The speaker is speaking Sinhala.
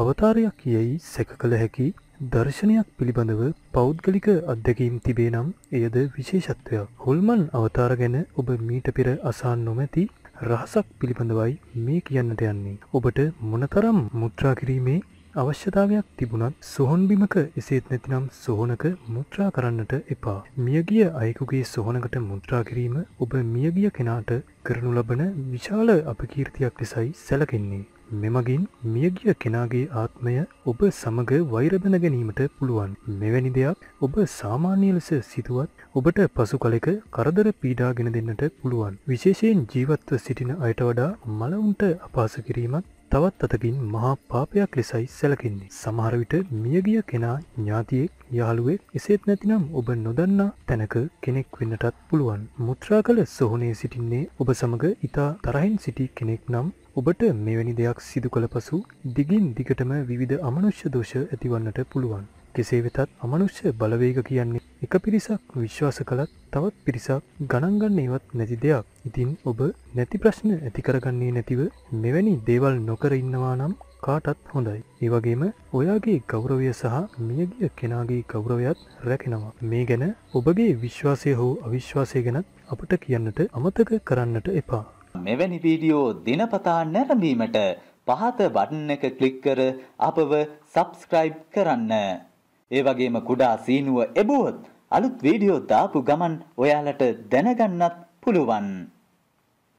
අවතාරයක් යැයි සැක කළ හැකි දර්ශනයක් පිළිබඳව පෞද්ගලික අත්දැකීම් තිබේ නම් එයද විශේෂත්වයක්. හොල්මන් අවතාර ගැන ඔබ මීට පෙර අසා නොමැති රහසක් පිළිබඳවයි මේ කියන්නට යන්නේ. ඔබට මොනතරම් මුත්‍රා කිරීමේ අවශ්‍යතාවයක් තිබුණත් සොහොන් බිමක එසේත් නැතිනම් සොහොනක මුත්‍රා කරන්නට එපා. මියගිය අයෙකුගේ සොහොනකට මුත්‍රා කිරීම ඔබ මියගිය කෙනාට කරනු ලබන විශාල අපකීර්තියක් ලෙසයි සැලකෙන්නේ. මෙමගින් මියගිය කෙනාගේ ආත්මය ඔබ සමග වෛරබැඳ ගැනීමට පුළුවන්. මෙවැනි දෙයක් ඔබ සාමාන්‍ය ලෙස සිතුවත් ඔබට පසු කලෙක කරදර පීඩා ගෙන දෙන්නට පුළුවන්. විශේෂයෙන් ජීවත්ව සිටින අයට වඩා මලවුන්ට අපහාස කිරීමත් තවත් අතකින් මහා පාපයක් ලෙසයි සැලකෙන්නේ. සමහර විට මියගිය කෙනා ඥාතියෙක් යාළුවෙක් එසේත් නැතිනම් ඔබ නොදන්නා තැනක කෙනෙක් වෙන්නටත් පුළුවන්. මුත්‍රා කළ සොහොනේ සිටින්නේ ඔබ සමග ඊතා තරහින් සිටි කෙනෙක් නම් ඔබට මෙවැනි දෙයක් සිදු කළ පසු දිගින් දිගටම විවිධ අමනුෂ්‍ය දෝෂ ඇතිවන්නට පුළුවන්. කෙසේ වෙතත් අමනුෂ්‍ය බලවේග කියන්නේ එක පිරිසක් විශ්වාස කළත් තවත් පිරිසක් ගණන් ගන්නේවත් නැති දෙයක්. ඉතින් ඔබ නැති ප්‍රශ්න ඇති කරගන්නේ නැතිව මෙවැනි දේවල් නොකර ඉන්නවා නම් කාටත් හොඳයි. ඒ වගේම ඔයාගේ ගෞරවය සහ මියගිය කෙනාගේ ගෞරවයත් රැකෙනවා. මේ ගැන ඔබගේ විශ්වාසය හෝ අවිශ්වාසය ගැනත් අපට කියන්නට අමතක කරන්නට එපා. මෙවැනි වීඩියෝ දිනපතා නැරඹීමට පහත බටන් එක ක්ලික් කර අපව සබස්ක්‍රයිබ් කරන්න. ඒ වගේම කුඩා සීනුව එබුවොත් අලුත් වීඩියෝ දාපු ගමන් ඔයාලට දැනගන්නත් පුළුවන්.